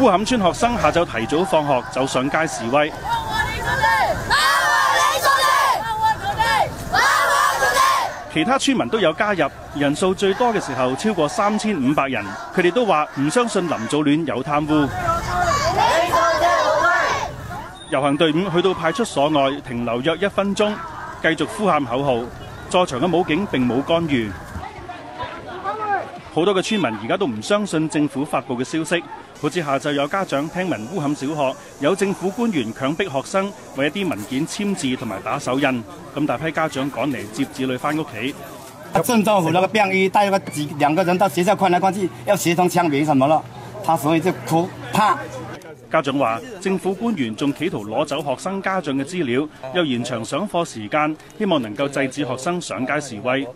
乌坎村学生下昼提早放学就上街示威。其他村民都有加入，人数最多嘅时候超过三千五百人。佢哋都话唔相信林祖恋有贪污。游行队伍去到派出所外停留约一分钟，继续呼喊口号。在场嘅武警并冇干预。好多嘅村民而家都唔相信政府发布嘅消息，好似下昼有家长听闻乌坎小学有政府官员强迫学生为一啲文件签字同埋打手印，咁大批家长赶嚟接子女翻屋企。镇政府那个兵去带个自两个人到学校关啦关之，又持枪枪比什么咯，他所以就哭怕。家长话，政府官员仲企图攞走学生家长嘅资料，又延长上课时间，希望能够制止学生上街示威。